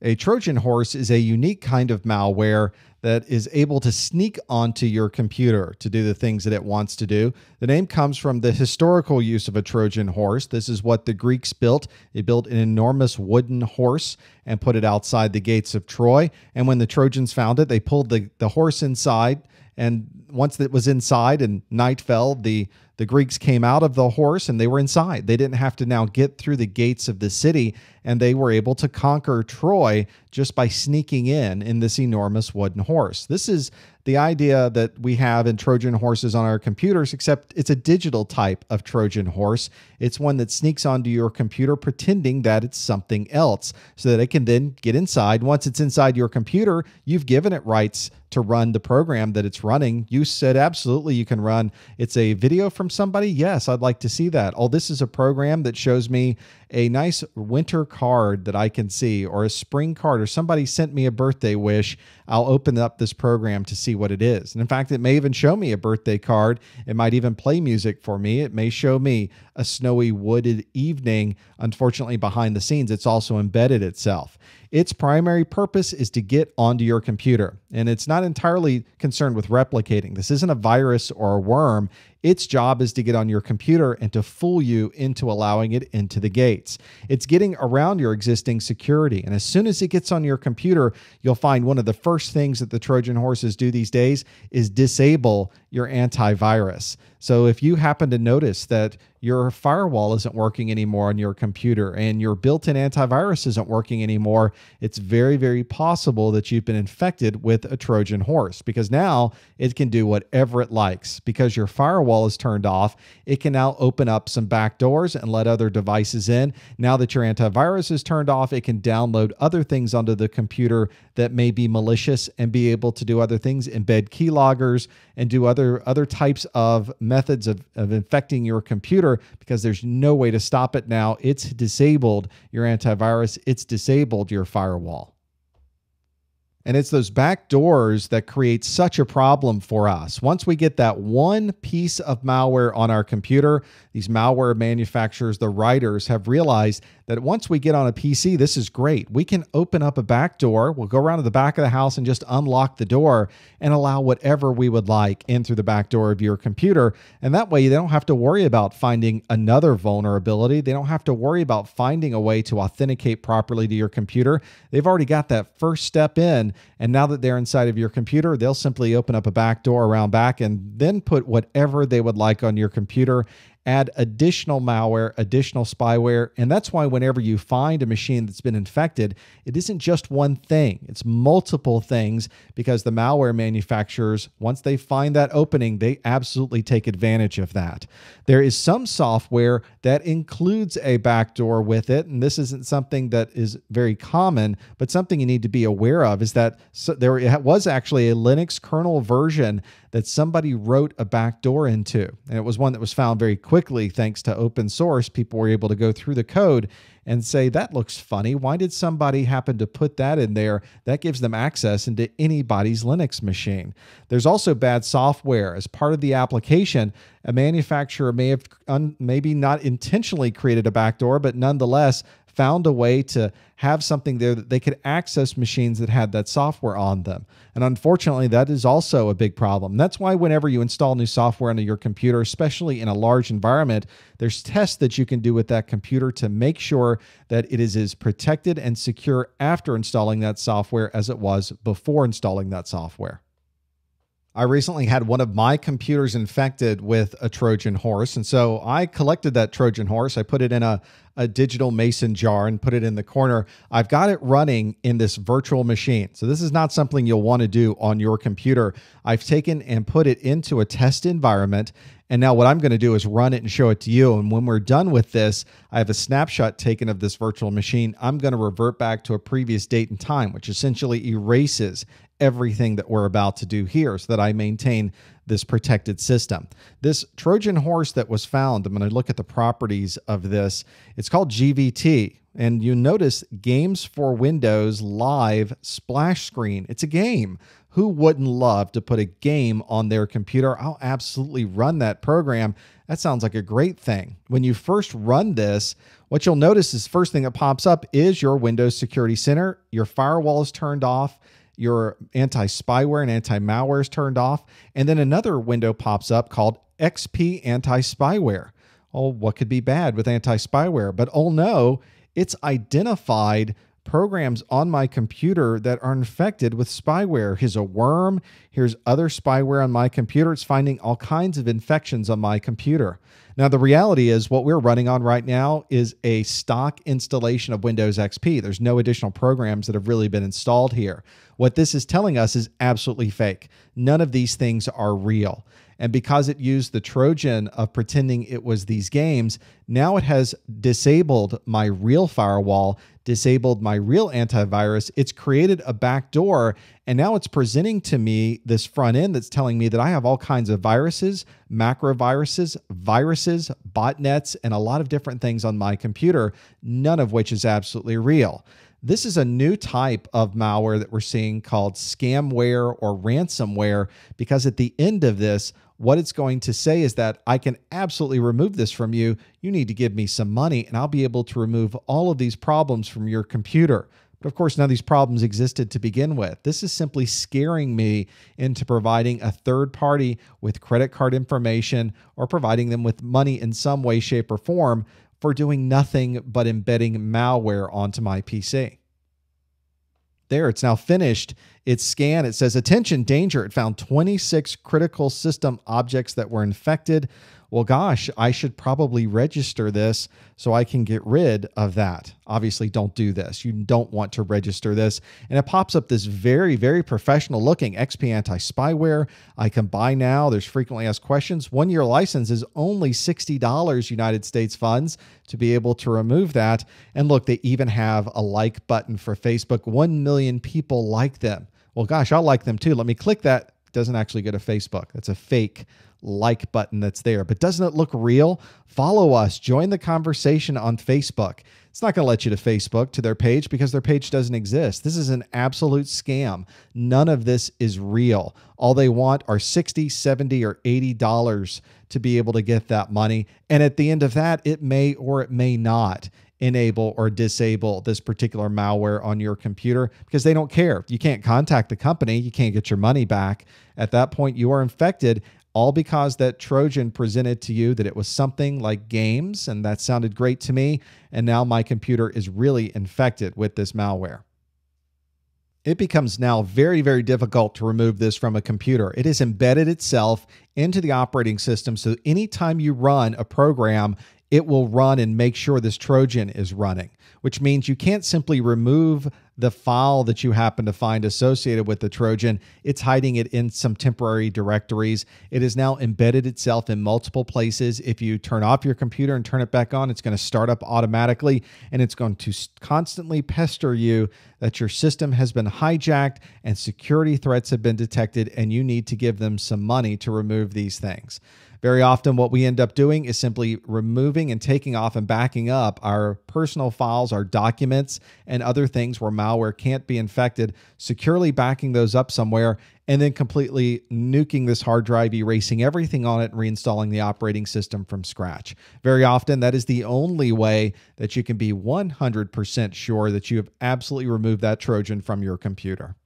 A Trojan horse is a unique kind of malware that is able to sneak onto your computer to do the things that it wants to do. The name comes from the historical use of a Trojan horse. This is what the Greeks built. They built an enormous wooden horse and put it outside the gates of Troy. And when the Trojans found it, they pulled the, the horse inside. And once it was inside and night fell, the the Greeks came out of the horse and they were inside. They didn't have to now get through the gates of the city and they were able to conquer Troy just by sneaking in in this enormous wooden horse. This is the idea that we have in Trojan horses on our computers, except it's a digital type of Trojan horse. It's one that sneaks onto your computer pretending that it's something else so that it can then get inside. Once it's inside your computer, you've given it rights to run the program that it's running. You said absolutely you can run. It's a video from somebody. Yes, I'd like to see that. Oh, this is a program that shows me a nice winter card that I can see, or a spring card, or somebody sent me a birthday wish, I'll open up this program to see what it is. And in fact, it may even show me a birthday card. It might even play music for me. It may show me a snowy wooded evening. Unfortunately, behind the scenes, it's also embedded itself. Its primary purpose is to get onto your computer, and it's not entirely concerned with replicating. This isn't a virus or a worm. Its job is to get on your computer and to fool you into allowing it into the gates. It's getting around your existing security. And as soon as it gets on your computer, you'll find one of the first things that the Trojan horses do these days is disable your antivirus. So if you happen to notice that your firewall isn't working anymore on your computer and your built in antivirus isn't working anymore, it's very, very possible that you've been infected with a Trojan horse because now it can do whatever it likes. Because your firewall is turned off, it can now open up some back doors and let other devices in. Now that your antivirus is turned off, it can download other things onto the computer that may be malicious and be able to do other things, embed keyloggers and do other other types of methods of, of infecting your computer because there's no way to stop it now. It's disabled your antivirus, it's disabled your firewall. And it's those back doors that create such a problem for us. Once we get that one piece of malware on our computer, these malware manufacturers, the writers, have realized that once we get on a PC, this is great. We can open up a back door. We'll go around to the back of the house and just unlock the door and allow whatever we would like in through the back door of your computer. And that way, they don't have to worry about finding another vulnerability. They don't have to worry about finding a way to authenticate properly to your computer. They've already got that first step in. And now that they're inside of your computer, they'll simply open up a back door around back and then put whatever they would like on your computer add additional malware, additional spyware. And that's why whenever you find a machine that's been infected, it isn't just one thing, it's multiple things because the malware manufacturers, once they find that opening, they absolutely take advantage of that. There is some software that includes a backdoor with it. And this isn't something that is very common, but something you need to be aware of is that there was actually a Linux kernel version that somebody wrote a backdoor into. And it was one that was found very quickly thanks to open source. People were able to go through the code and say, that looks funny. Why did somebody happen to put that in there? That gives them access into anybody's Linux machine. There's also bad software. As part of the application, a manufacturer may have maybe not intentionally created a backdoor, but nonetheless found a way to have something there that they could access machines that had that software on them. And unfortunately, that is also a big problem. That's why whenever you install new software onto your computer, especially in a large environment, there's tests that you can do with that computer to make sure that it is as protected and secure after installing that software as it was before installing that software. I recently had one of my computers infected with a Trojan horse. And so I collected that Trojan horse. I put it in a, a digital mason jar and put it in the corner. I've got it running in this virtual machine. So this is not something you'll want to do on your computer. I've taken and put it into a test environment. And now what I'm going to do is run it and show it to you. And when we're done with this, I have a snapshot taken of this virtual machine. I'm going to revert back to a previous date and time, which essentially erases everything that we're about to do here so that I maintain this protected system. This Trojan horse that was found, I'm going to look at the properties of this. It's called GVT. And you notice Games for Windows Live splash screen. It's a game. Who wouldn't love to put a game on their computer? I'll absolutely run that program That sounds like a great thing. When you first run this, what you'll notice is first thing that pops up is your Windows Security Center. Your firewall is turned off your anti spyware and anti malware is turned off. And then another window pops up called XP anti spyware. Oh, what could be bad with anti spyware? But oh no, it's identified programs on my computer that are infected with spyware. Here's a worm. Here's other spyware on my computer. It's finding all kinds of infections on my computer. Now, the reality is what we're running on right now is a stock installation of Windows XP. There's no additional programs that have really been installed here. What this is telling us is absolutely fake. None of these things are real. And because it used the Trojan of pretending it was these games, now it has disabled my real firewall, disabled my real antivirus. It's created a backdoor, and now it's presenting to me this front end that's telling me that I have all kinds of viruses, macro viruses, viruses, botnets, and a lot of different things on my computer, none of which is absolutely real. This is a new type of malware that we're seeing called scamware or ransomware because at the end of this, what it's going to say is that I can absolutely remove this from you. You need to give me some money and I'll be able to remove all of these problems from your computer. But of course, none of these problems existed to begin with. This is simply scaring me into providing a third party with credit card information or providing them with money in some way, shape, or form for doing nothing but embedding malware onto my PC. There, it's now finished its scan. It says, Attention, danger. It found 26 critical system objects that were infected well, gosh, I should probably register this so I can get rid of that. Obviously, don't do this. You don't want to register this. And it pops up this very, very professional looking XP anti spyware. I can buy now. There's frequently asked questions. One year license is only $60 United States funds to be able to remove that. And look, they even have a like button for Facebook. 1 million people like them. Well, gosh, I'll like them too. Let me click that. Doesn't actually go to Facebook. That's a fake like button that's there. But doesn't it look real? Follow us, join the conversation on Facebook. It's not going to let you to Facebook to their page because their page doesn't exist. This is an absolute scam. None of this is real. All they want are 60, 70 or 80 dollars to be able to get that money. And at the end of that, it may or it may not enable or disable this particular malware on your computer because they don't care. You can't contact the company, you can't get your money back. At that point, you are infected all because that Trojan presented to you that it was something like games, and that sounded great to me. And now my computer is really infected with this malware. It becomes now very, very difficult to remove this from a computer. It has embedded itself into the operating system. So anytime you run a program, it will run and make sure this Trojan is running, which means you can't simply remove the file that you happen to find associated with the Trojan. It's hiding it in some temporary directories. It has now embedded itself in multiple places. If you turn off your computer and turn it back on, it's going to start up automatically and it's going to constantly pester you that your system has been hijacked and security threats have been detected and you need to give them some money to remove these things. Very often, what we end up doing is simply removing and taking off and backing up our personal files, our documents, and other things where malware can't be infected, securely backing those up somewhere, and then completely nuking this hard drive, erasing everything on it, and reinstalling the operating system from scratch. Very often, that is the only way that you can be 100% sure that you have absolutely removed that Trojan from your computer.